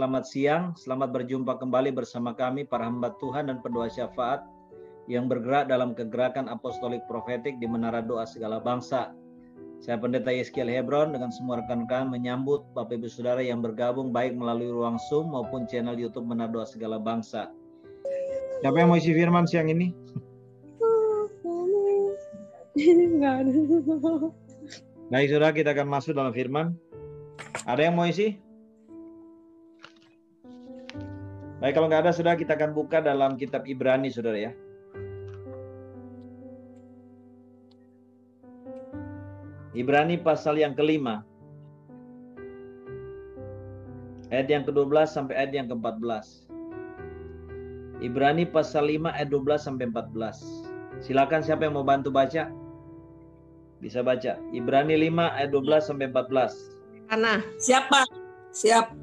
selamat siang. Selamat berjumpa kembali bersama kami para hamba Tuhan dan pendoa syafaat yang bergerak dalam kegerakan apostolik profetik di Menara Doa Segala Bangsa. Saya Pendeta Yeskiel Hebron dengan semua rekan-rekan menyambut Bapak Ibu Saudara yang bergabung baik melalui ruang Zoom maupun channel YouTube Menara Doa Segala Bangsa. Siapa yang mau isi firman siang ini? Baik, saudara, kita akan masuk dalam firman. Ada yang mau isi? Baik, kalau nggak ada, sudah kita akan buka dalam kitab Ibrani, saudara ya. Ibrani pasal yang kelima. Ayat yang ke-12 sampai ayat yang ke-14. Ibrani pasal 5 ayat 12 sampai 14. Silakan siapa yang mau bantu baca? Bisa baca. Ibrani 5 ayat 12 sampai 14. Ana, siapa? Siap.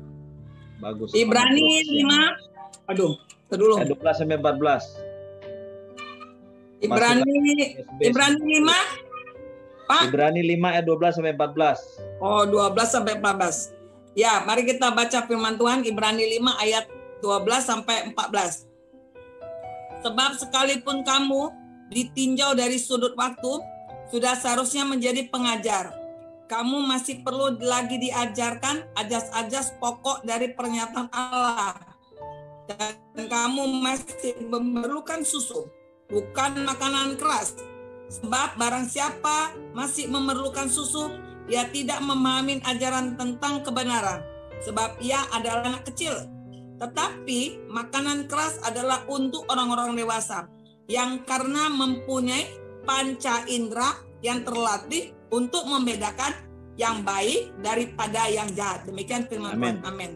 Bagus. Ibrani 5 Aduh, dulu. Ayat 12 sampai 14. Ibrani Ibrani 5 Pak? Ibrani 5 ayat 12 sampai 14. Oh, 12 sampai 14. Ya, mari kita baca firman Tuhan Ibrani 5 ayat 12 sampai 14. Sebab sekalipun kamu ditinjau dari sudut waktu, sudah seharusnya menjadi pengajar. Kamu masih perlu lagi diajarkan ajas-ajas pokok dari pernyataan Allah dan kamu masih memerlukan susu, bukan makanan keras. Sebab barang siapa masih memerlukan susu, ia tidak memahami ajaran tentang kebenaran, sebab ia adalah anak kecil. Tetapi makanan keras adalah untuk orang-orang dewasa yang karena mempunyai panca indera yang terlatih untuk membedakan yang baik daripada yang jahat. Demikian firman Tuhan. Amin.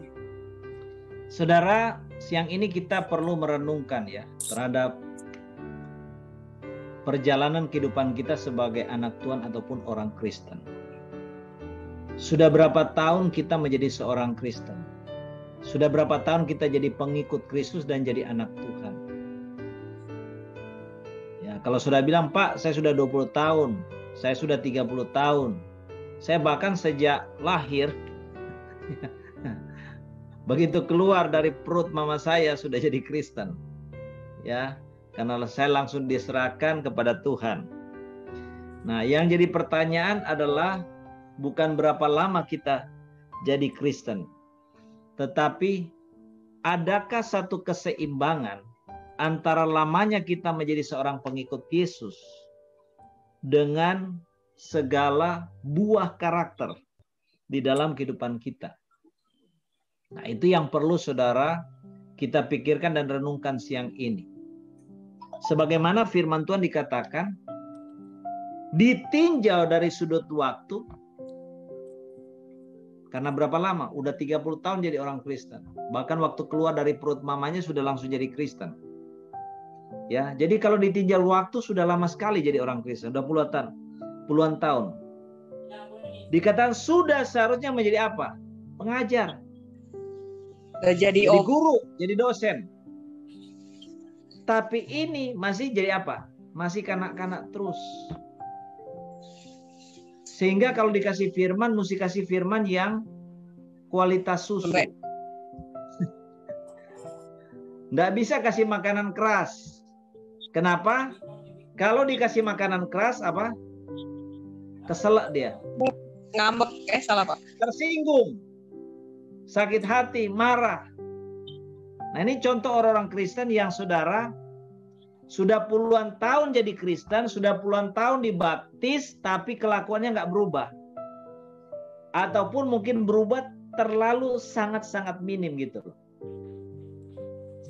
Saudara, siang ini kita perlu merenungkan ya terhadap perjalanan kehidupan kita sebagai anak Tuhan ataupun orang Kristen. Sudah berapa tahun kita menjadi seorang Kristen? Sudah berapa tahun kita jadi pengikut Kristus dan jadi anak Tuhan? Ya, kalau sudah bilang, "Pak, saya sudah 20 tahun, saya sudah 30 tahun. Saya bahkan sejak lahir Begitu keluar dari perut mama saya sudah jadi Kristen. Ya, karena saya langsung diserahkan kepada Tuhan. Nah, yang jadi pertanyaan adalah bukan berapa lama kita jadi Kristen, tetapi adakah satu keseimbangan antara lamanya kita menjadi seorang pengikut Yesus dengan segala buah karakter di dalam kehidupan kita. Nah, itu yang perlu saudara kita pikirkan dan renungkan siang ini. Sebagaimana firman Tuhan dikatakan, ditinjau dari sudut waktu, karena berapa lama? Udah 30 tahun jadi orang Kristen. Bahkan waktu keluar dari perut mamanya sudah langsung jadi Kristen. Ya, jadi kalau ditinjau waktu sudah lama sekali jadi orang Kristen, udah puluhan. Puluhan tahun. Dikatakan sudah seharusnya menjadi apa? Pengajar jadi, jadi guru, jadi dosen. Tapi ini masih jadi apa? Masih kanak-kanak terus. Sehingga kalau dikasih firman, mesti kasih firman yang kualitas susu. Nggak bisa kasih makanan keras. Kenapa? Kalau dikasih makanan keras apa? Keselak dia. Ngambek, eh salah pak. Tersinggung sakit hati, marah. Nah ini contoh orang-orang Kristen yang saudara sudah puluhan tahun jadi Kristen, sudah puluhan tahun dibaptis, tapi kelakuannya nggak berubah. Ataupun mungkin berubah terlalu sangat-sangat minim gitu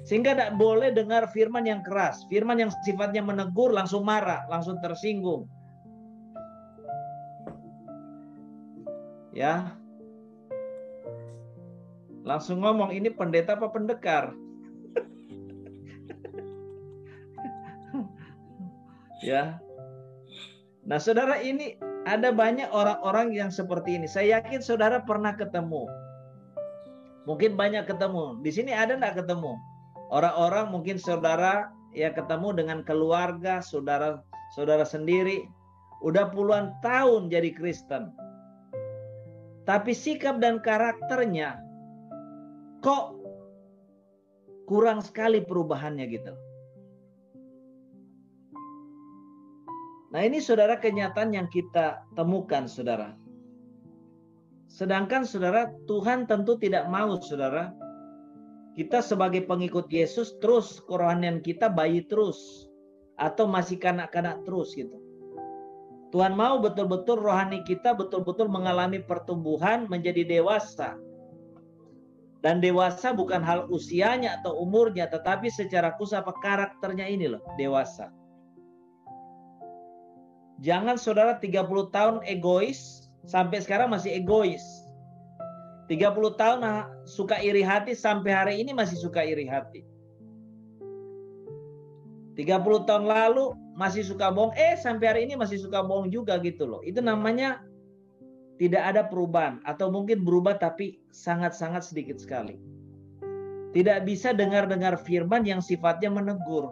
Sehingga tidak boleh dengar firman yang keras, firman yang sifatnya menegur langsung marah, langsung tersinggung. Ya, Langsung ngomong ini pendeta apa pendekar? ya. Nah, saudara ini ada banyak orang-orang yang seperti ini. Saya yakin saudara pernah ketemu. Mungkin banyak ketemu. Di sini ada enggak ketemu? Orang-orang mungkin saudara ya ketemu dengan keluarga, saudara saudara sendiri udah puluhan tahun jadi Kristen. Tapi sikap dan karakternya kok kurang sekali perubahannya gitu. Nah ini saudara kenyataan yang kita temukan saudara. Sedangkan saudara Tuhan tentu tidak mau saudara kita sebagai pengikut Yesus terus kerohanian kita bayi terus atau masih kanak-kanak terus gitu. Tuhan mau betul-betul rohani kita betul-betul mengalami pertumbuhan menjadi dewasa. Dan dewasa bukan hal usianya atau umurnya, tetapi secara khusus apa karakternya ini loh, dewasa. Jangan saudara 30 tahun egois, sampai sekarang masih egois. 30 tahun suka iri hati, sampai hari ini masih suka iri hati. 30 tahun lalu masih suka bohong, eh sampai hari ini masih suka bohong juga gitu loh. Itu namanya tidak ada perubahan atau mungkin berubah tapi sangat-sangat sedikit sekali. Tidak bisa dengar-dengar firman yang sifatnya menegur.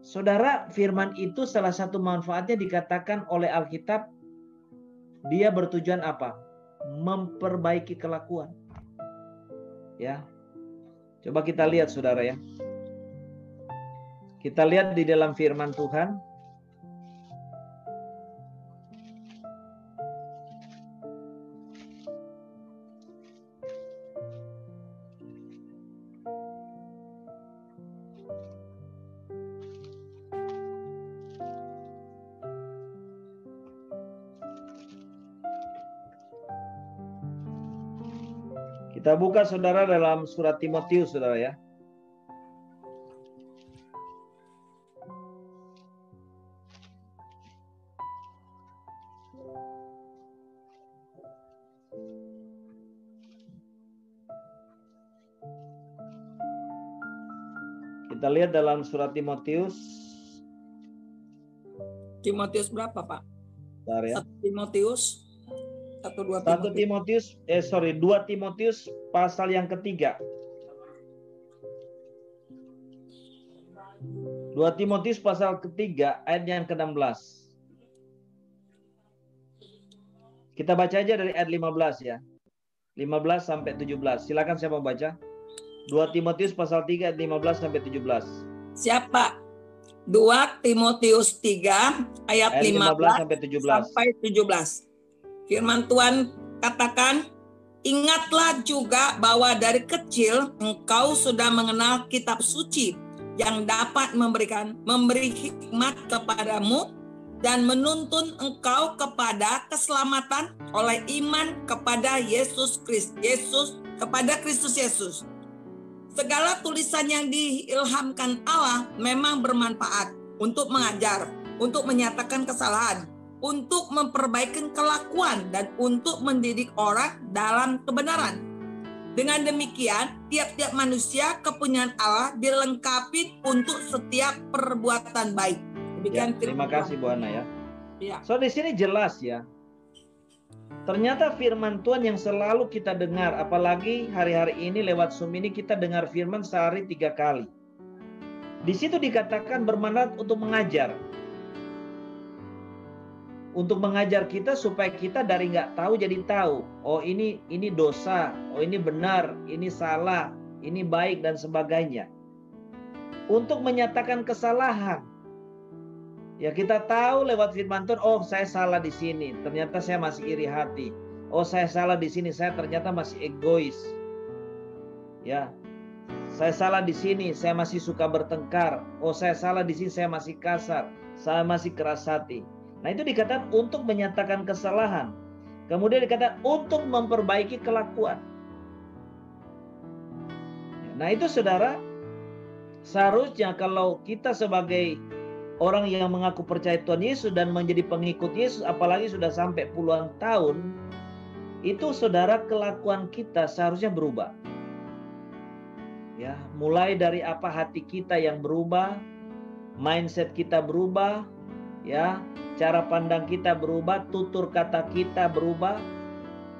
Saudara, firman itu salah satu manfaatnya dikatakan oleh Alkitab dia bertujuan apa? Memperbaiki kelakuan. Ya. Coba kita lihat Saudara ya. Kita lihat di dalam firman Tuhan. Kita buka saudara dalam surat Timotius saudara ya. Kita lihat dalam surat Timotius. Timotius berapa, Pak? Bentar ya. Timotius satu dua Satu Timotius eh sorry dua Timotius pasal yang ketiga. Dua Timotius pasal ketiga ayat yang ke-16. Kita baca aja dari ayat 15 ya. 15 sampai 17. Silakan siapa baca? 2 Timotius pasal 3 ayat 15 sampai 17. Siapa? 2 Timotius 3 ayat, ayat 15, 15 sampai 17. Sampai 17. Firman Tuhan katakan, Ingatlah juga bahwa dari kecil engkau sudah mengenal kitab suci yang dapat memberikan memberi hikmat kepadamu dan menuntun engkau kepada keselamatan oleh iman kepada Yesus Kristus Yesus kepada Kristus Yesus. Segala tulisan yang diilhamkan Allah memang bermanfaat untuk mengajar, untuk menyatakan kesalahan, untuk memperbaiki kelakuan, dan untuk mendidik orang dalam kebenaran. Dengan demikian, tiap-tiap manusia kepunyaan Allah dilengkapi untuk setiap perbuatan baik. Demikian ya, terima kasih Bu Ana ya. ya. So di sini jelas ya, Ternyata firman Tuhan yang selalu kita dengar, apalagi hari-hari ini lewat Zoom ini kita dengar firman sehari tiga kali. Di situ dikatakan bermanfaat untuk mengajar. Untuk mengajar kita supaya kita dari nggak tahu jadi tahu. Oh ini ini dosa, oh ini benar, ini salah, ini baik dan sebagainya. Untuk menyatakan kesalahan, Ya kita tahu lewat firman Tuhan, oh saya salah di sini, ternyata saya masih iri hati. Oh saya salah di sini, saya ternyata masih egois. Ya, saya salah di sini, saya masih suka bertengkar. Oh saya salah di sini, saya masih kasar, saya masih keras hati. Nah itu dikatakan untuk menyatakan kesalahan. Kemudian dikatakan untuk memperbaiki kelakuan. Nah itu saudara, seharusnya kalau kita sebagai orang yang mengaku percaya Tuhan Yesus dan menjadi pengikut Yesus apalagi sudah sampai puluhan tahun itu saudara kelakuan kita seharusnya berubah. Ya, mulai dari apa hati kita yang berubah, mindset kita berubah, ya, cara pandang kita berubah, tutur kata kita berubah,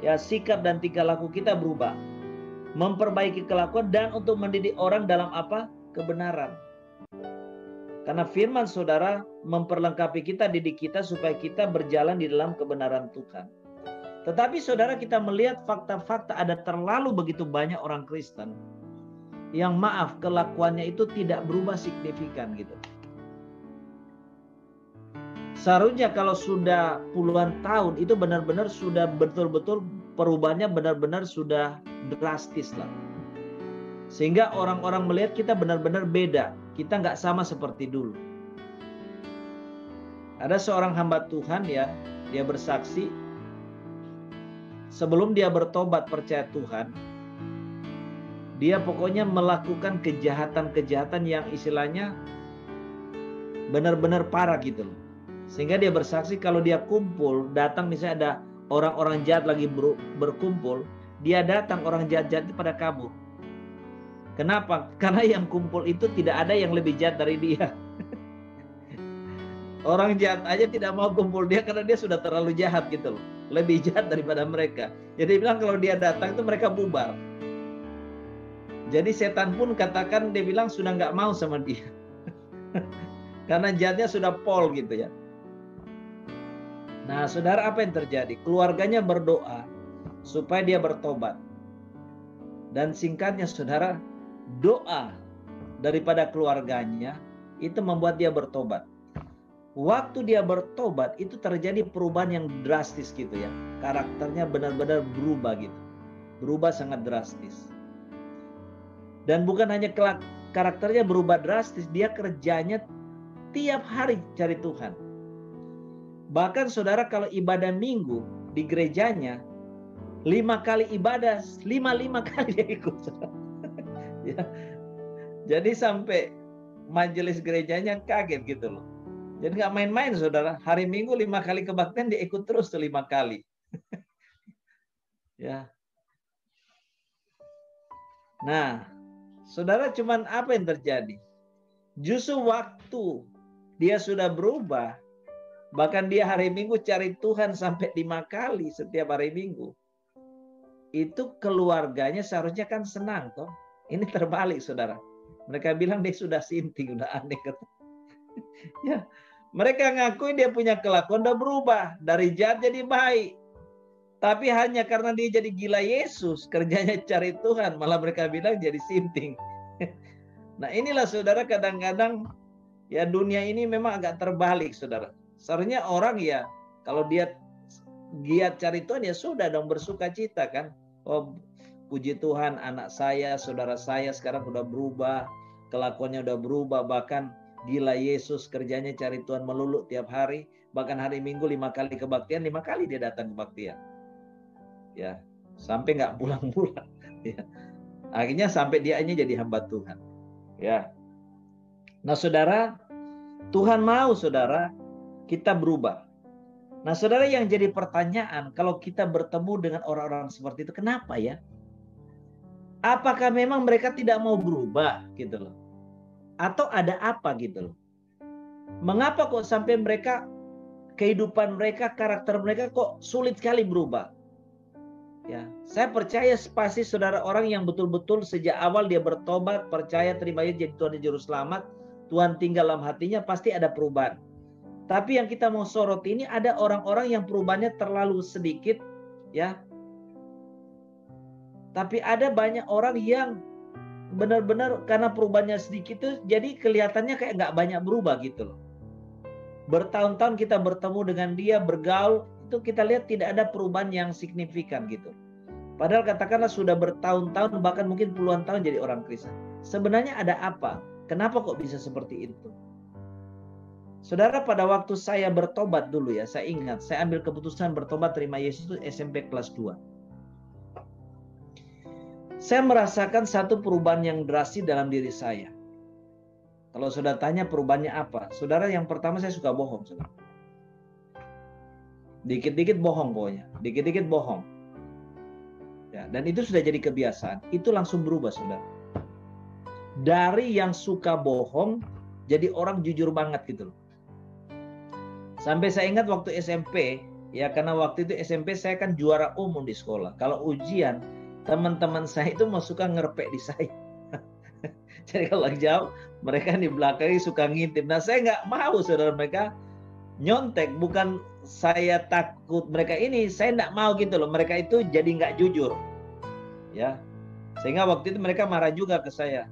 ya, sikap dan tingkah laku kita berubah. Memperbaiki kelakuan dan untuk mendidik orang dalam apa? kebenaran. Karena firman saudara memperlengkapi kita, didik kita supaya kita berjalan di dalam kebenaran Tuhan. Tetapi saudara kita melihat fakta-fakta ada terlalu begitu banyak orang Kristen yang maaf kelakuannya itu tidak berubah signifikan gitu. Seharusnya kalau sudah puluhan tahun itu benar-benar sudah betul-betul perubahannya benar-benar sudah drastis lah. Sehingga orang-orang melihat kita benar-benar beda. Kita nggak sama seperti dulu. Ada seorang hamba Tuhan ya, dia bersaksi sebelum dia bertobat percaya Tuhan, dia pokoknya melakukan kejahatan-kejahatan yang istilahnya benar-benar parah gitu loh. Sehingga dia bersaksi kalau dia kumpul, datang misalnya ada orang-orang jahat lagi berkumpul, dia datang orang jahat-jahat pada kabur. Kenapa? Karena yang kumpul itu tidak ada yang lebih jahat dari dia. Orang jahat aja tidak mau kumpul dia karena dia sudah terlalu jahat gitu loh. Lebih jahat daripada mereka. Jadi bilang kalau dia datang itu mereka bubar. Jadi setan pun katakan dia bilang sudah nggak mau sama dia. karena jahatnya sudah pol gitu ya. Nah saudara apa yang terjadi? Keluarganya berdoa supaya dia bertobat. Dan singkatnya saudara, doa daripada keluarganya itu membuat dia bertobat waktu dia bertobat itu terjadi perubahan yang drastis gitu ya. Karakternya benar-benar berubah gitu. Berubah sangat drastis. Dan bukan hanya karakternya berubah drastis, dia kerjanya tiap hari cari Tuhan. Bahkan saudara kalau ibadah minggu di gerejanya, lima kali ibadah, lima-lima kali dia ikut. ya. Jadi sampai majelis gerejanya kaget gitu loh jadi nggak main-main saudara. Hari Minggu lima kali kebaktian dia ikut terus tuh lima kali. ya. Nah, saudara cuman apa yang terjadi? Justru waktu dia sudah berubah, bahkan dia hari Minggu cari Tuhan sampai lima kali setiap hari Minggu. Itu keluarganya seharusnya kan senang toh. Ini terbalik saudara. Mereka bilang dia sudah sinting, udah aneh. ya, mereka ngakui dia punya kelakuan udah berubah dari jahat jadi baik. Tapi hanya karena dia jadi gila Yesus, kerjanya cari Tuhan, malah mereka bilang jadi sinting. Nah inilah saudara kadang-kadang ya dunia ini memang agak terbalik saudara. Seharusnya orang ya kalau dia giat cari Tuhan ya sudah dong bersuka cita kan. Oh puji Tuhan anak saya, saudara saya sekarang udah berubah, kelakuannya udah berubah bahkan Gila Yesus kerjanya cari Tuhan melulu tiap hari. Bahkan hari Minggu lima kali kebaktian, lima kali dia datang kebaktian. Ya, sampai nggak pulang-pulang. Ya. Akhirnya sampai dia ini jadi hamba Tuhan. Ya. Nah saudara, Tuhan mau saudara kita berubah. Nah saudara yang jadi pertanyaan, kalau kita bertemu dengan orang-orang seperti itu, kenapa ya? Apakah memang mereka tidak mau berubah gitu loh? atau ada apa gitu loh. Mengapa kok sampai mereka kehidupan mereka, karakter mereka kok sulit sekali berubah? Ya, saya percaya pasti saudara orang yang betul-betul sejak awal dia bertobat, percaya terima Yesus jadi Tuhan dan Juru Selamat, Tuhan tinggal dalam hatinya pasti ada perubahan. Tapi yang kita mau sorot ini ada orang-orang yang perubahannya terlalu sedikit, ya. Tapi ada banyak orang yang benar-benar karena perubahannya sedikit itu jadi kelihatannya kayak nggak banyak berubah gitu loh. Bertahun-tahun kita bertemu dengan dia, bergaul, itu kita lihat tidak ada perubahan yang signifikan gitu. Padahal katakanlah sudah bertahun-tahun bahkan mungkin puluhan tahun jadi orang Kristen. Sebenarnya ada apa? Kenapa kok bisa seperti itu? Saudara pada waktu saya bertobat dulu ya, saya ingat saya ambil keputusan bertobat terima Yesus itu SMP kelas 2 saya merasakan satu perubahan yang drastis dalam diri saya. Kalau sudah tanya perubahannya apa? Saudara yang pertama saya suka bohong. Saudara. Dikit-dikit bohong pokoknya. Dikit-dikit bohong. Ya, dan itu sudah jadi kebiasaan. Itu langsung berubah saudara. Dari yang suka bohong jadi orang jujur banget gitu loh. Sampai saya ingat waktu SMP, ya karena waktu itu SMP saya kan juara umum di sekolah. Kalau ujian teman-teman saya itu mau suka ngerpek di saya. Jadi kalau jauh, mereka di belakang suka ngintip. Nah saya nggak mau saudara mereka nyontek bukan saya takut mereka ini saya tidak mau gitu loh mereka itu jadi nggak jujur ya sehingga waktu itu mereka marah juga ke saya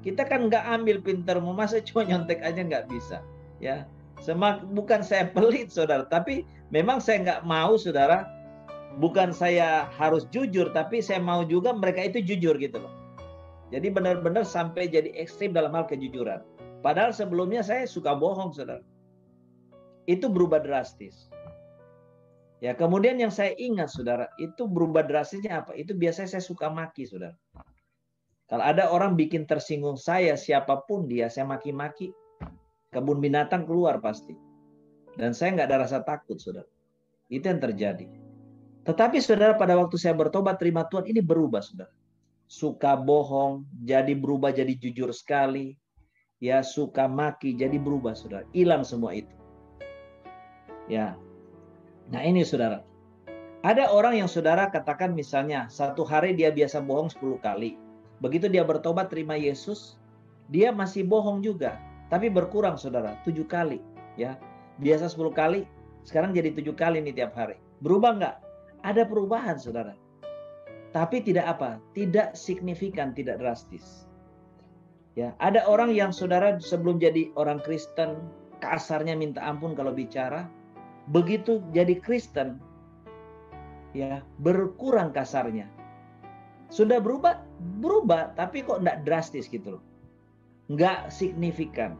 kita kan nggak ambil pintermu masa cuma nyontek aja nggak bisa ya Semak, bukan saya pelit saudara tapi memang saya nggak mau saudara bukan saya harus jujur tapi saya mau juga mereka itu jujur gitu loh jadi benar-benar sampai jadi ekstrim dalam hal kejujuran padahal sebelumnya saya suka bohong saudara itu berubah drastis. Ya, kemudian yang saya ingat Saudara, itu berubah drastisnya apa? Itu biasanya saya suka maki, Saudara. Kalau ada orang bikin tersinggung saya, siapa pun dia, saya maki-maki, kebun binatang keluar pasti. Dan saya nggak ada rasa takut, Saudara. Itu yang terjadi. Tetapi Saudara, pada waktu saya bertobat terima Tuhan, ini berubah, Saudara. Suka bohong, jadi berubah jadi jujur sekali. Ya, suka maki, jadi berubah, Saudara. Hilang semua itu. Ya. Nah ini saudara. Ada orang yang saudara katakan misalnya satu hari dia biasa bohong 10 kali. Begitu dia bertobat terima Yesus, dia masih bohong juga. Tapi berkurang saudara, tujuh kali. ya Biasa 10 kali, sekarang jadi tujuh kali nih tiap hari. Berubah nggak? Ada perubahan saudara. Tapi tidak apa? Tidak signifikan, tidak drastis. Ya, ada orang yang saudara sebelum jadi orang Kristen kasarnya minta ampun kalau bicara, begitu jadi Kristen ya berkurang kasarnya sudah berubah berubah tapi kok tidak drastis gitu loh nggak signifikan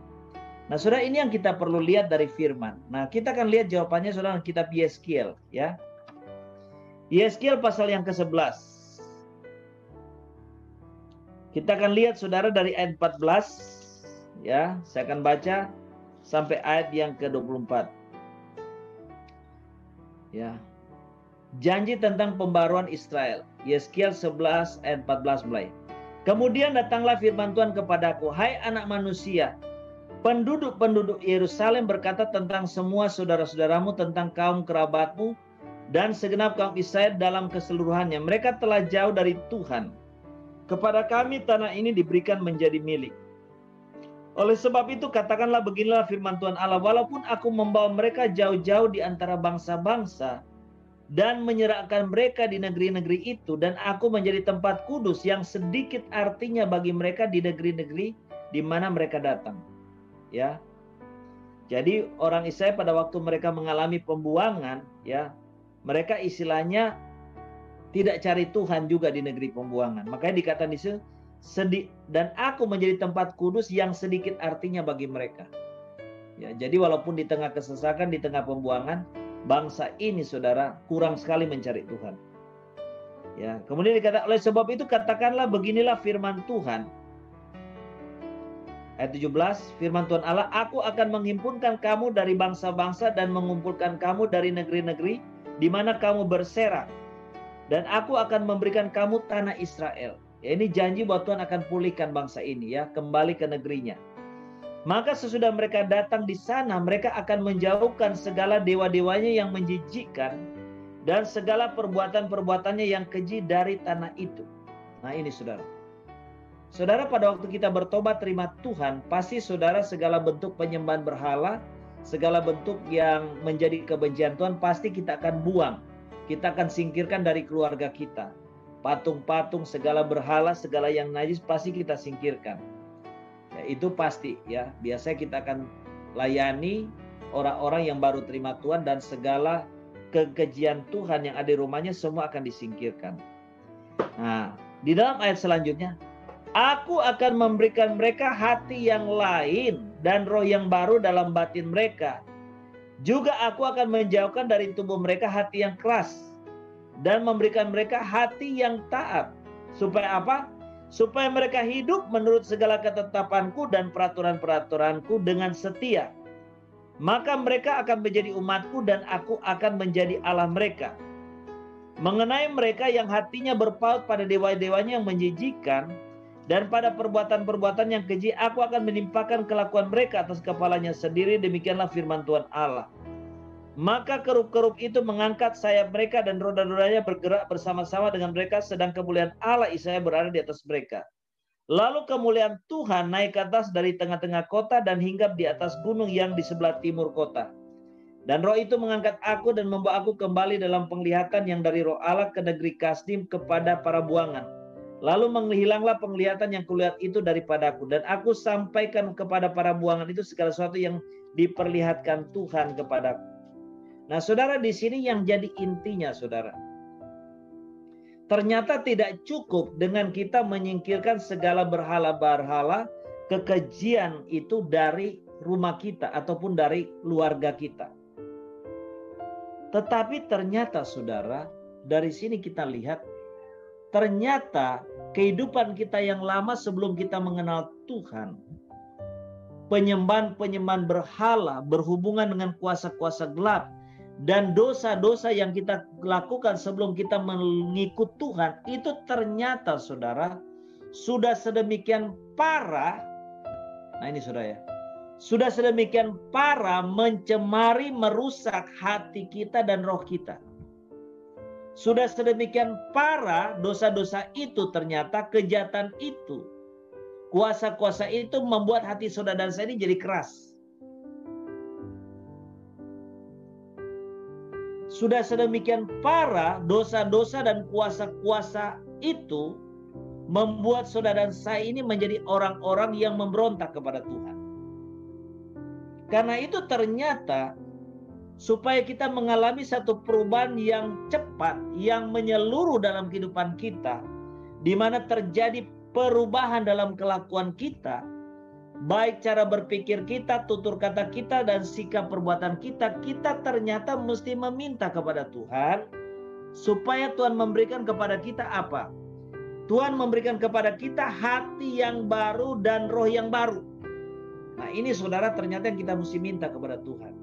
nah sudah ini yang kita perlu lihat dari firman nah kita akan lihat jawabannya sudah dalam kitab Yeskiel ya Yeskiel pasal yang ke-11 kita akan lihat saudara dari ayat 14 ya saya akan baca sampai ayat yang ke-24 Ya. Janji tentang pembaruan Israel. Yeskiel 11 ayat 14 mulai. Kemudian datanglah firman Tuhan kepadaku, "Hai anak manusia, penduduk-penduduk Yerusalem berkata tentang semua saudara-saudaramu, tentang kaum kerabatmu, dan segenap kaum Israel dalam keseluruhannya. Mereka telah jauh dari Tuhan. Kepada kami tanah ini diberikan menjadi milik. Oleh sebab itu katakanlah beginilah firman Tuhan Allah, walaupun aku membawa mereka jauh-jauh di antara bangsa-bangsa dan menyerahkan mereka di negeri-negeri itu dan aku menjadi tempat kudus yang sedikit artinya bagi mereka di negeri-negeri di mana mereka datang. Ya. Jadi orang Israel pada waktu mereka mengalami pembuangan, ya, mereka istilahnya tidak cari Tuhan juga di negeri pembuangan. Makanya dikatakan di situ sedih dan aku menjadi tempat kudus yang sedikit artinya bagi mereka. Ya, jadi walaupun di tengah kesesakan, di tengah pembuangan, bangsa ini saudara kurang sekali mencari Tuhan. Ya, kemudian dikata oleh sebab itu katakanlah beginilah firman Tuhan. Ayat 17, firman Tuhan Allah, aku akan menghimpunkan kamu dari bangsa-bangsa dan mengumpulkan kamu dari negeri-negeri di mana kamu berserak. Dan aku akan memberikan kamu tanah Israel Ya, ini janji bahwa Tuhan akan pulihkan bangsa ini ya, kembali ke negerinya. Maka sesudah mereka datang di sana, mereka akan menjauhkan segala dewa-dewanya yang menjijikkan dan segala perbuatan-perbuatannya yang keji dari tanah itu. Nah ini saudara. Saudara pada waktu kita bertobat terima Tuhan, pasti saudara segala bentuk penyembahan berhala, segala bentuk yang menjadi kebencian Tuhan pasti kita akan buang. Kita akan singkirkan dari keluarga kita patung-patung, segala berhala, segala yang najis pasti kita singkirkan. Ya, itu pasti ya. Biasanya kita akan layani orang-orang yang baru terima Tuhan dan segala kekejian Tuhan yang ada di rumahnya semua akan disingkirkan. Nah, di dalam ayat selanjutnya, Aku akan memberikan mereka hati yang lain dan roh yang baru dalam batin mereka. Juga aku akan menjauhkan dari tubuh mereka hati yang keras dan memberikan mereka hati yang taat. Supaya apa? Supaya mereka hidup menurut segala ketetapanku dan peraturan-peraturanku dengan setia. Maka mereka akan menjadi umatku dan aku akan menjadi Allah mereka. Mengenai mereka yang hatinya berpaut pada dewa-dewanya yang menjijikan, dan pada perbuatan-perbuatan yang keji aku akan menimpakan kelakuan mereka atas kepalanya sendiri demikianlah firman Tuhan Allah maka kerup-kerup itu mengangkat sayap mereka dan roda-rodanya bergerak bersama-sama dengan mereka sedang kemuliaan Allah Isaya berada di atas mereka. Lalu kemuliaan Tuhan naik ke atas dari tengah-tengah kota dan hinggap di atas gunung yang di sebelah timur kota. Dan roh itu mengangkat aku dan membawa aku kembali dalam penglihatan yang dari roh Allah ke negeri Kasdim kepada para buangan. Lalu menghilanglah penglihatan yang kulihat itu daripadaku. Dan aku sampaikan kepada para buangan itu segala sesuatu yang diperlihatkan Tuhan kepadaku. Nah saudara di sini yang jadi intinya saudara. Ternyata tidak cukup dengan kita menyingkirkan segala berhala-berhala kekejian itu dari rumah kita ataupun dari keluarga kita. Tetapi ternyata saudara, dari sini kita lihat ternyata kehidupan kita yang lama sebelum kita mengenal Tuhan, penyembahan-penyembahan berhala berhubungan dengan kuasa-kuasa gelap dan dosa-dosa yang kita lakukan sebelum kita mengikut Tuhan itu ternyata saudara sudah sedemikian parah. Nah ini saudara ya sudah sedemikian parah mencemari merusak hati kita dan roh kita. Sudah sedemikian parah dosa-dosa itu ternyata kejahatan itu. Kuasa-kuasa itu membuat hati saudara dan saya ini jadi keras. Sudah sedemikian parah dosa-dosa dan kuasa-kuasa itu membuat saudara dan saya ini menjadi orang-orang yang memberontak kepada Tuhan. Karena itu ternyata supaya kita mengalami satu perubahan yang cepat, yang menyeluruh dalam kehidupan kita, di mana terjadi perubahan dalam kelakuan kita, baik cara berpikir kita, tutur kata kita, dan sikap perbuatan kita, kita ternyata mesti meminta kepada Tuhan supaya Tuhan memberikan kepada kita apa? Tuhan memberikan kepada kita hati yang baru dan roh yang baru. Nah ini saudara ternyata yang kita mesti minta kepada Tuhan.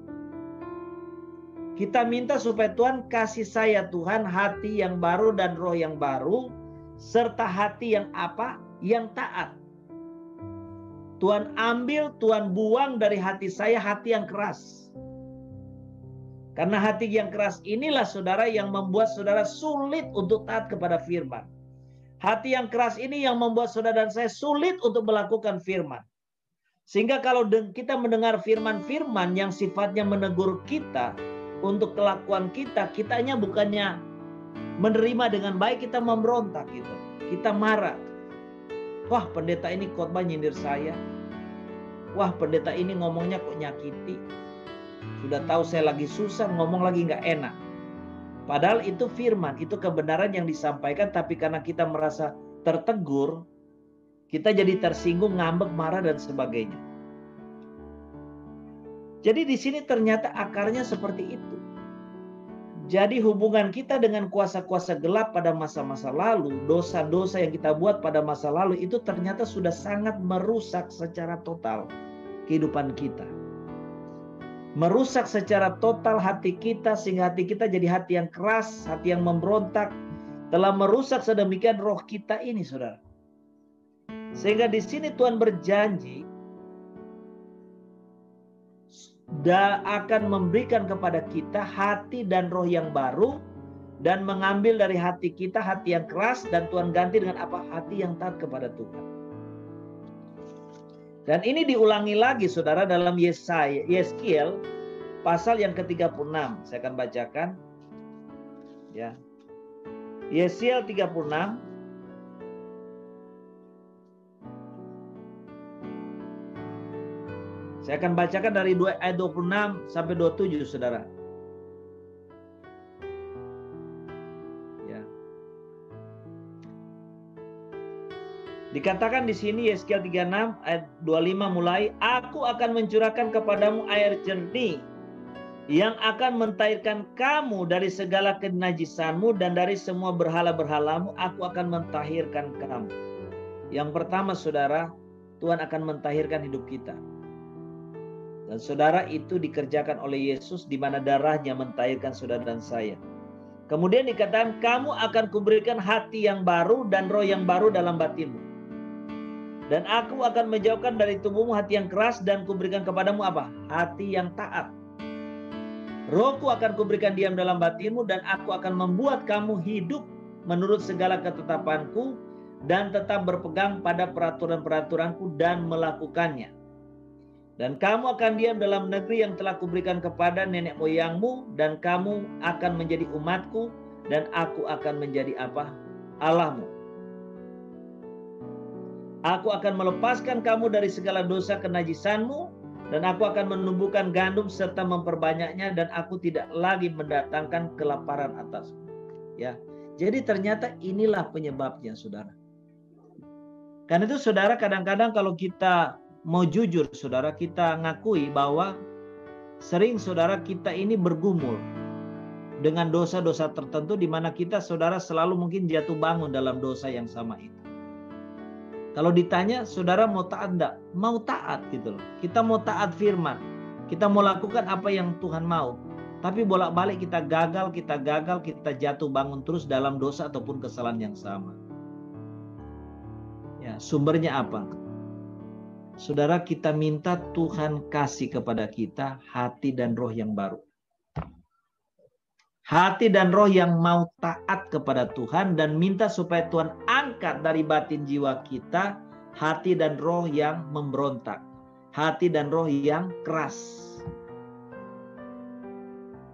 Kita minta supaya Tuhan kasih saya Tuhan hati yang baru dan roh yang baru. Serta hati yang apa? Yang taat. Tuhan ambil, Tuhan buang dari hati saya hati yang keras. Karena hati yang keras inilah saudara yang membuat saudara sulit untuk taat kepada firman. Hati yang keras ini yang membuat saudara dan saya sulit untuk melakukan firman. Sehingga kalau kita mendengar firman-firman yang sifatnya menegur kita untuk kelakuan kita, kitanya bukannya menerima dengan baik, kita memberontak gitu. Kita marah. Wah pendeta ini khotbah nyindir saya. Wah pendeta ini ngomongnya kok nyakiti. Sudah tahu saya lagi susah, ngomong lagi nggak enak. Padahal itu firman, itu kebenaran yang disampaikan, tapi karena kita merasa tertegur, kita jadi tersinggung, ngambek, marah dan sebagainya. Jadi di sini ternyata akarnya seperti itu. Jadi hubungan kita dengan kuasa-kuasa gelap pada masa-masa lalu, dosa-dosa yang kita buat pada masa lalu itu ternyata sudah sangat merusak secara total kehidupan kita. Merusak secara total hati kita sehingga hati kita jadi hati yang keras, hati yang memberontak, telah merusak sedemikian roh kita ini, Saudara. Sehingga di sini Tuhan berjanji da akan memberikan kepada kita hati dan roh yang baru dan mengambil dari hati kita hati yang keras dan Tuhan ganti dengan apa hati yang taat kepada Tuhan. Dan ini diulangi lagi saudara dalam Yesaya Yeskiel pasal yang ke-36. Saya akan bacakan. Ya. Yesiel 36 Saya akan bacakan dari ayat 26 sampai 27 Saudara. Ya. Dikatakan di sini Yeskiel 36 ayat 25 mulai, Aku akan mencurahkan kepadamu air jernih yang akan mentahirkan kamu dari segala kenajisanmu dan dari semua berhala-berhalamu aku akan mentahirkan kamu. Yang pertama saudara, Tuhan akan mentahirkan hidup kita. Dan saudara itu dikerjakan oleh Yesus di mana darahnya mentahirkan saudara dan saya. Kemudian dikatakan kamu akan kuberikan hati yang baru dan roh yang baru dalam batinmu. Dan aku akan menjauhkan dari tubuhmu hati yang keras dan kuberikan kepadamu apa? Hati yang taat. Rohku akan kuberikan diam dalam batinmu dan aku akan membuat kamu hidup menurut segala ketetapanku dan tetap berpegang pada peraturan-peraturanku dan melakukannya. Dan kamu akan diam dalam negeri yang telah kuberikan kepada nenek moyangmu dan kamu akan menjadi umatku dan aku akan menjadi apa? Allahmu. Aku akan melepaskan kamu dari segala dosa kenajisanmu dan aku akan menumbuhkan gandum serta memperbanyaknya dan aku tidak lagi mendatangkan kelaparan atasmu. Ya. Jadi ternyata inilah penyebabnya Saudara. Karena itu Saudara kadang-kadang kalau kita mau jujur Saudara kita ngakui bahwa sering Saudara kita ini bergumul dengan dosa-dosa tertentu di mana kita Saudara selalu mungkin jatuh bangun dalam dosa yang sama itu. Kalau ditanya, saudara mau taat enggak? Mau taat gitu loh. Kita mau taat firman. Kita mau lakukan apa yang Tuhan mau. Tapi bolak-balik kita gagal, kita gagal, kita jatuh bangun terus dalam dosa ataupun kesalahan yang sama. Ya, sumbernya apa? Saudara kita minta Tuhan kasih kepada kita hati dan roh yang baru hati dan roh yang mau taat kepada Tuhan dan minta supaya Tuhan angkat dari batin jiwa kita hati dan roh yang memberontak, hati dan roh yang keras.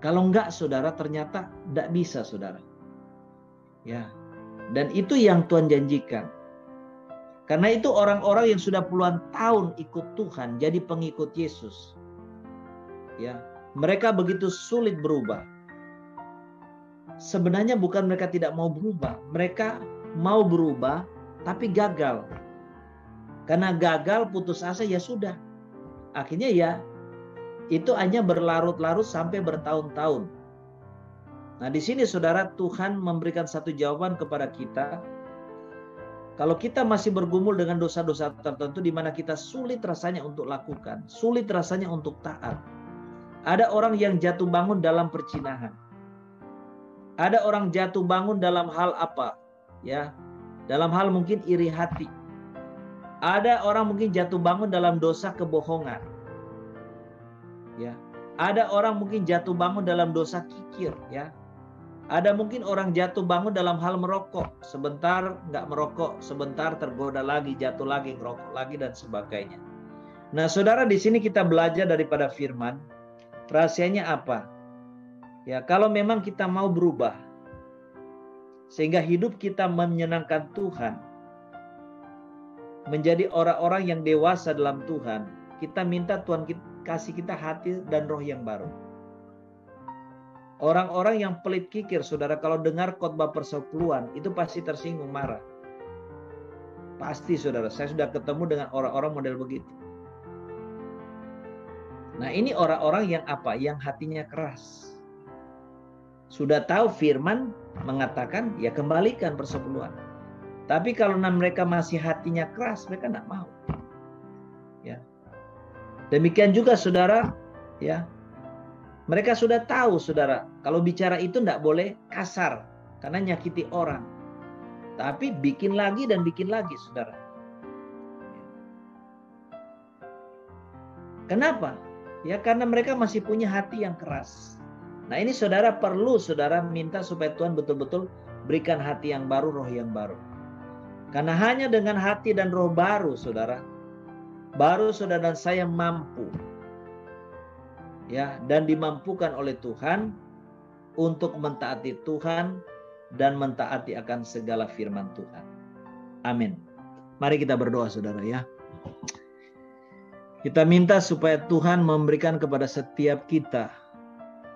Kalau enggak saudara ternyata enggak bisa saudara. Ya. Dan itu yang Tuhan janjikan. Karena itu orang-orang yang sudah puluhan tahun ikut Tuhan jadi pengikut Yesus. Ya, mereka begitu sulit berubah sebenarnya bukan mereka tidak mau berubah, mereka mau berubah tapi gagal. Karena gagal putus asa ya sudah. Akhirnya ya itu hanya berlarut-larut sampai bertahun-tahun. Nah, di sini Saudara Tuhan memberikan satu jawaban kepada kita. Kalau kita masih bergumul dengan dosa-dosa tertentu di mana kita sulit rasanya untuk lakukan, sulit rasanya untuk taat. Ada orang yang jatuh bangun dalam percinahan ada orang jatuh bangun dalam hal apa? Ya. Dalam hal mungkin iri hati. Ada orang mungkin jatuh bangun dalam dosa kebohongan. Ya. Ada orang mungkin jatuh bangun dalam dosa kikir, ya. Ada mungkin orang jatuh bangun dalam hal merokok. Sebentar nggak merokok, sebentar tergoda lagi, jatuh lagi, ngerokok lagi dan sebagainya. Nah, saudara di sini kita belajar daripada firman. Rahasianya apa? Ya, kalau memang kita mau berubah sehingga hidup kita menyenangkan Tuhan, menjadi orang-orang yang dewasa dalam Tuhan, kita minta Tuhan kasih kita hati dan roh yang baru. Orang-orang yang pelit kikir, saudara, kalau dengar khotbah persepuluhan, itu pasti tersinggung, marah. Pasti, saudara, saya sudah ketemu dengan orang-orang model begitu. Nah, ini orang-orang yang apa? Yang hatinya keras sudah tahu firman mengatakan ya kembalikan persepuluhan. Tapi kalau mereka masih hatinya keras, mereka tidak mau. Ya. Demikian juga saudara, ya. Mereka sudah tahu saudara, kalau bicara itu tidak boleh kasar karena nyakiti orang. Tapi bikin lagi dan bikin lagi saudara. Kenapa? Ya karena mereka masih punya hati yang keras. Nah ini saudara perlu saudara minta supaya Tuhan betul-betul berikan hati yang baru, roh yang baru. Karena hanya dengan hati dan roh baru saudara, baru saudara dan saya mampu ya dan dimampukan oleh Tuhan untuk mentaati Tuhan dan mentaati akan segala firman Tuhan. Amin. Mari kita berdoa saudara ya. Kita minta supaya Tuhan memberikan kepada setiap kita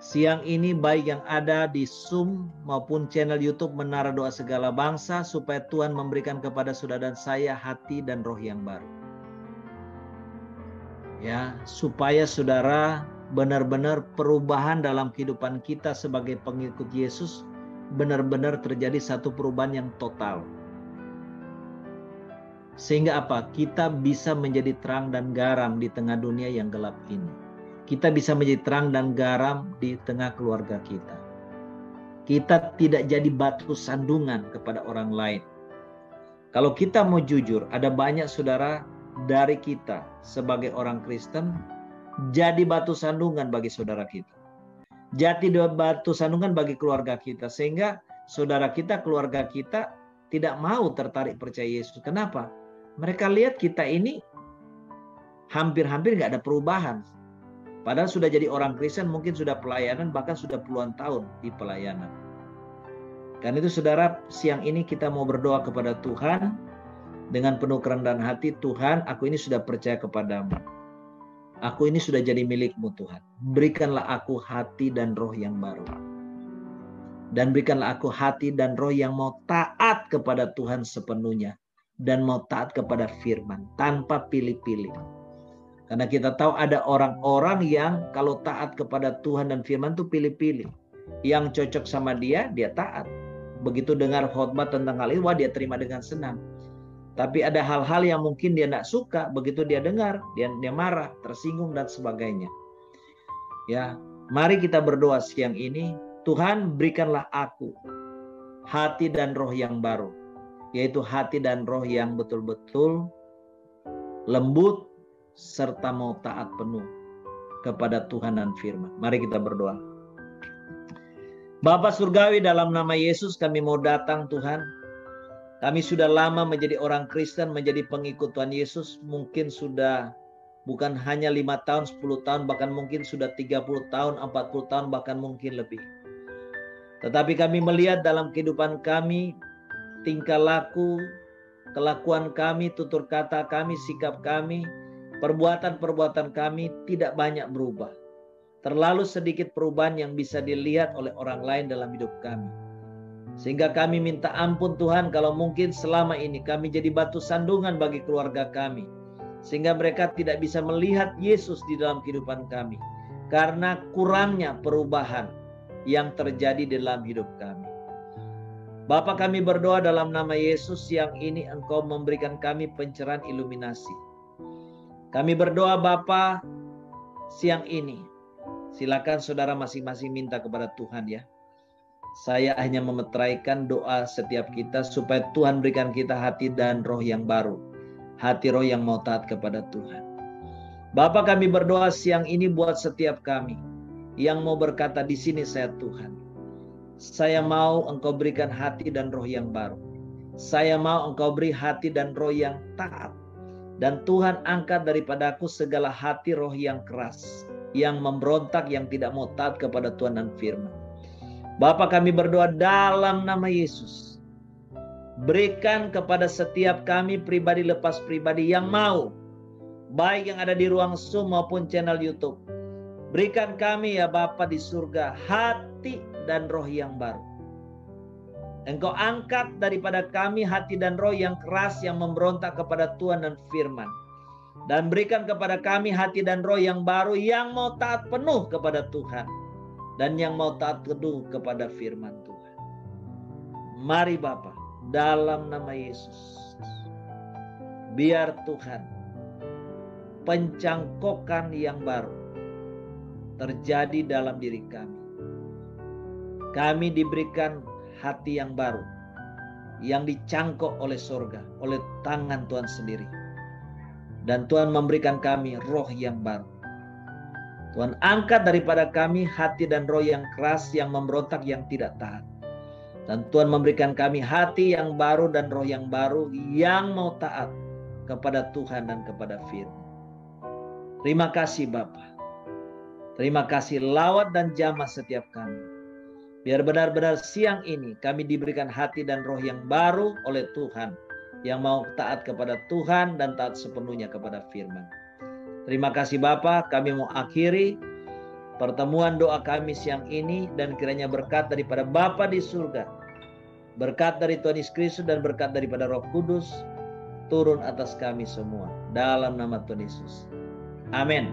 Siang ini baik yang ada di Zoom maupun channel YouTube Menara Doa Segala Bangsa supaya Tuhan memberikan kepada saudara dan saya hati dan roh yang baru. Ya, supaya saudara benar-benar perubahan dalam kehidupan kita sebagai pengikut Yesus benar-benar terjadi satu perubahan yang total. Sehingga apa? Kita bisa menjadi terang dan garam di tengah dunia yang gelap ini kita bisa menjadi terang dan garam di tengah keluarga kita. Kita tidak jadi batu sandungan kepada orang lain. Kalau kita mau jujur, ada banyak saudara dari kita sebagai orang Kristen jadi batu sandungan bagi saudara kita. Jadi batu sandungan bagi keluarga kita sehingga saudara kita, keluarga kita tidak mau tertarik percaya Yesus. Kenapa? Mereka lihat kita ini hampir-hampir nggak ada perubahan. Padahal sudah jadi orang Kristen, mungkin sudah pelayanan, bahkan sudah puluhan tahun di pelayanan. Karena itu saudara, siang ini kita mau berdoa kepada Tuhan dengan penuh kerendahan hati, Tuhan, aku ini sudah percaya kepadamu. Aku ini sudah jadi milikmu Tuhan. Berikanlah aku hati dan roh yang baru. Dan berikanlah aku hati dan roh yang mau taat kepada Tuhan sepenuhnya. Dan mau taat kepada firman tanpa pilih-pilih. Karena kita tahu ada orang-orang yang kalau taat kepada Tuhan dan firman itu pilih-pilih. Yang cocok sama dia, dia taat begitu dengar khotbah tentang hal itu, wah dia terima dengan senang. Tapi ada hal-hal yang mungkin dia tidak suka, begitu dia dengar, dia, dia marah, tersinggung dan sebagainya. Ya, mari kita berdoa siang ini, Tuhan berikanlah aku hati dan roh yang baru, yaitu hati dan roh yang betul-betul lembut serta mau taat penuh kepada Tuhan dan firman. Mari kita berdoa. Bapak Surgawi dalam nama Yesus kami mau datang Tuhan. Kami sudah lama menjadi orang Kristen, menjadi pengikut Tuhan Yesus. Mungkin sudah bukan hanya lima tahun, 10 tahun, bahkan mungkin sudah 30 tahun, 40 tahun, bahkan mungkin lebih. Tetapi kami melihat dalam kehidupan kami, tingkah laku, kelakuan kami, tutur kata kami, sikap kami, perbuatan-perbuatan kami tidak banyak berubah. Terlalu sedikit perubahan yang bisa dilihat oleh orang lain dalam hidup kami. Sehingga kami minta ampun Tuhan kalau mungkin selama ini kami jadi batu sandungan bagi keluarga kami. Sehingga mereka tidak bisa melihat Yesus di dalam kehidupan kami. Karena kurangnya perubahan yang terjadi dalam hidup kami. Bapak kami berdoa dalam nama Yesus yang ini engkau memberikan kami pencerahan iluminasi. Kami berdoa Bapak siang ini Silakan saudara masing-masing minta kepada Tuhan ya. Saya hanya memeteraikan doa setiap kita supaya Tuhan berikan kita hati dan roh yang baru. Hati roh yang mau taat kepada Tuhan. Bapak kami berdoa siang ini buat setiap kami yang mau berkata di sini saya Tuhan. Saya mau engkau berikan hati dan roh yang baru. Saya mau engkau beri hati dan roh yang taat. Dan Tuhan angkat daripada aku segala hati roh yang keras yang memberontak, yang tidak mau taat kepada Tuhan dan firman. Bapak kami berdoa dalam nama Yesus. Berikan kepada setiap kami pribadi lepas pribadi yang mau. Baik yang ada di ruang Zoom maupun channel Youtube. Berikan kami ya Bapak di surga hati dan roh yang baru. Engkau angkat daripada kami hati dan roh yang keras yang memberontak kepada Tuhan dan firman dan berikan kepada kami hati dan roh yang baru yang mau taat penuh kepada Tuhan dan yang mau taat penuh kepada firman Tuhan. Mari Bapa, dalam nama Yesus. Biar Tuhan pencangkokan yang baru terjadi dalam diri kami. Kami diberikan hati yang baru yang dicangkok oleh sorga, oleh tangan Tuhan sendiri dan Tuhan memberikan kami roh yang baru. Tuhan angkat daripada kami hati dan roh yang keras yang memberontak yang tidak taat. Dan Tuhan memberikan kami hati yang baru dan roh yang baru yang mau taat kepada Tuhan dan kepada firman. Terima kasih Bapa. Terima kasih lawat dan jamah setiap kami. Biar benar-benar siang ini kami diberikan hati dan roh yang baru oleh Tuhan yang mau taat kepada Tuhan dan taat sepenuhnya kepada firman. Terima kasih Bapa, kami mau akhiri pertemuan doa kami siang ini dan kiranya berkat daripada Bapa di surga, berkat dari Tuhan Yesus Kristus dan berkat daripada Roh Kudus turun atas kami semua dalam nama Tuhan Yesus. Amin.